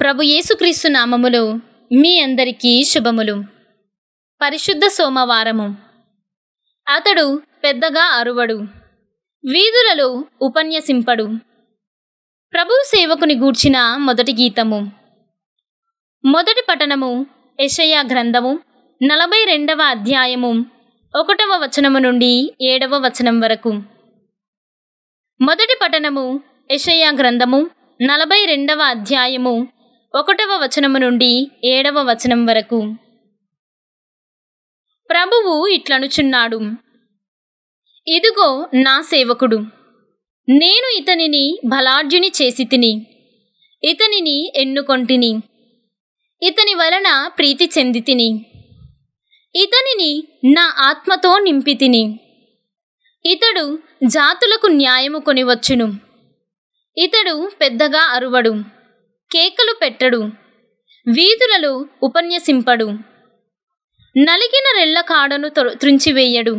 ప్రభు యేసుక్రీస్తు నామములో మీ అందరికీ శుభములు. పరిశుద్ధ సోమవారము. అతడు పెద్దగా అరువడు వీధులలో ఉపన్యసింపడు. ప్రభు సేవకుని గూర్చిన మొదటి గీతము. మొదటి పఠనము యషయా గ్రంథము నలభై రెండవ అధ్యాయము ఒకటవ వచనము నుండి ఏడవ వచనం వరకు. మొదటి పఠనము యషయా గ్రంథము నలభై రెండవ అధ్యాయము ఒకటవ వచనము నుండి ఏడవ వచనం వరకు. ప్రభువు ఇట్లనుచున్నాడు. ఇదిగో నా సేవకుడు నేను ఇతనిని బలార్జుని చేసి తిని ఇతనిని ఎన్నుకొంటిని ఇతని వలన ప్రీతి చెంది తిని ఇతనిని నా ఆత్మతో నింపి తిని ఇతడు జాతులకు న్యాయము కొనివచ్చును ఇతడు పెద్దగా అరువడు. కేకలు పెట్టడు వీధులలో ఉపన్యసింపడు. నలిగిన రెళ్ళ కాడను త్రుంచివేయడు.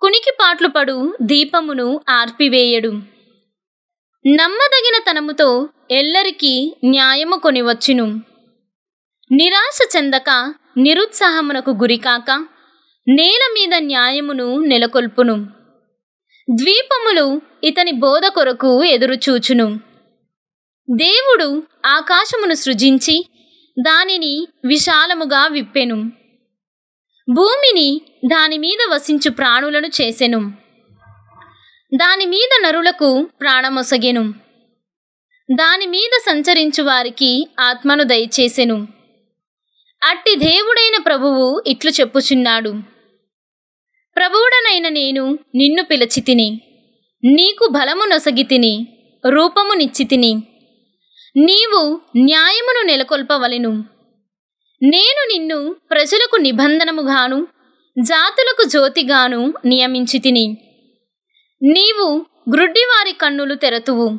కునికిపాట్లు పడు దీపమును ఆర్పివేయడు. నమ్మదగిన తనముతో ఎల్లరికీ న్యాయము కొనివచ్చును. నిరాశ చెందక నిరుత్సాహమునకు గురికాక నేల మీద న్యాయమును నెలకొల్పును. ద్వీపములు ఇతని బోధ కొరకు ఎదురుచూచును. దేవుడు ఆకాశమును సృజించి దానిని విశాలముగా విప్పెను. భూమిని దాని మీద వసించు ప్రాణులను చేసెను. దాని మీద నరులకు ప్రాణమొసగెను. దాని మీద సంచరించు వారికి ఆత్మను దయచేసెను. అట్టి దేవుడైన ప్రభువు ఇట్లు చెప్పుచున్నాడు. ప్రభువుడనైన నేను నిన్ను పిలిచి తిని నీకు బలము నొసగి తిని రూపమునిచ్చి తిని నీవు న్యాయమును నెలకొల్పవలెను. నేను నిన్ను ప్రజలకు నిబంధనముగాను జాతులకు జ్యోతిగాను నియమించి తిని నీవు గ్రుడ్డివారి కన్నులు తెరతువు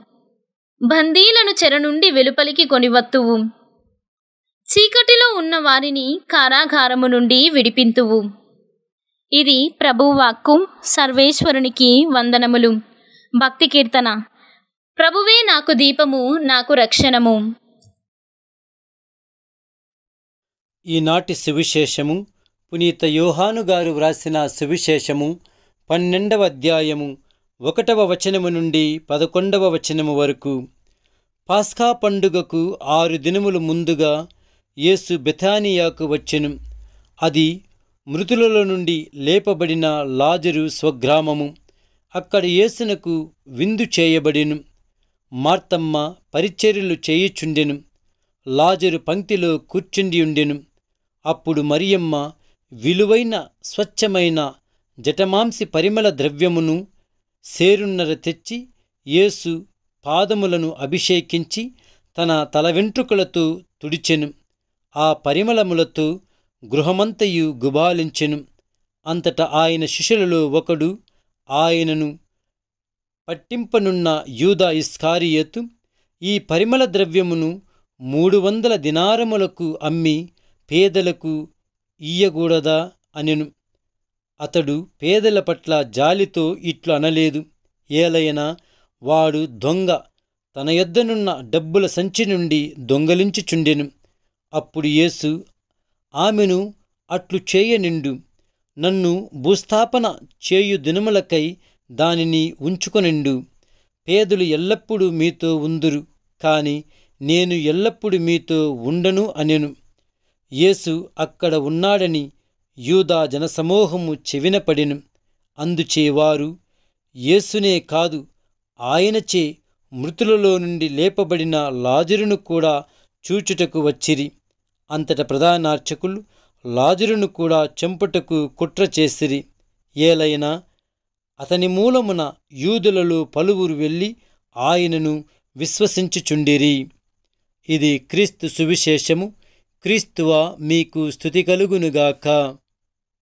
బందీలను చెర నుండి వెలుపలికి కొనివత్తువు. చీకటిలో ఉన్న వారిని కారాగారము నుండి విడిపింతువు. ఇది ప్రభువాక్కు సర్వేశ్వరునికి వందనములు. భక్తి కీర్తన. ప్రభువే నాకు దీపము నాకు రక్షణము. ఈనాటి సువిశేషము పునీత యోహాను గారు వ్రాసిన సువిశేషము పన్నెండవ అధ్యాయము ఒకటవ వచనము నుండి పదకొండవ వచనము వరకు. పాస్కా పండుగకు ఆరు దినములు ముందుగా యేసు బెథానియాకు వచ్చెను. అది మృతులలో నుండి లేపబడిన లాజరు స్వగ్రామము. అక్కడ యేసునకు విందు చేయబడిను. మార్తమ్మ పరిచర్యలు చేయుచుండెను. లాజరు పంక్తిలో కూర్చుండియుండెను. అప్పుడు మరియమ్మ విలువైన స్వచ్ఛమైన జటమాంసి పరిమళ ద్రవ్యమును సేరున్నర తెచ్చి యేసు పాదములను అభిషేకించి తన తల వెంట్రుకలతో తుడిచెను. ఆ పరిమళములతో గృహమంతయు గుబాలించెను. అంతట ఆయన శిష్యులలో ఒకడు ఆయనను పట్టింపనున్న యూదా ఇస్కారియత్ ఈ పరిమళ ద్రవ్యమును మూడు వందల దినారములకు అమ్మి పేదలకు ఇయ్యకూడదా అనెను. అతడు పేదల పట్ల జాలితో ఇట్లు అనలేదు. ఏలైనా వాడు దొంగ తన యొద్దనున్న డబ్బుల సంచి నుండి దొంగలించుచుండెను. అప్పుడు యేసు ఆమెను అట్లు చేయనిండు. నన్ను భూస్థాపన చేయు దినములకై దానిని ఉంచుకొనిండు. పేదలు ఎల్లప్పుడూ మీతో ఉందురు కాని నేను ఎల్లప్పుడూ మీతో ఉండను అనెను. యేసు అక్కడ ఉన్నాడని యూదా జనసమూహము చెవినపడెను. అందుచే వారు యేసునే కాదు ఆయనచే మృతులలో నుండి లేపబడిన లాజరును కూడా చూచుటకు వచ్చిరి. అంతట ప్రధానార్చకులు లాజరును కూడా చెంపుటకు కుట్ర చేసిరి. ఏలైనా అతని మూలమున యూదులలో పలువురు వెళ్ళి ఆయనను విశ్వసించుచుండిరి. ఇది క్రీస్తు సువిశేషము. క్రీస్తువ మీకు స్థుతి కలుగునుగాక.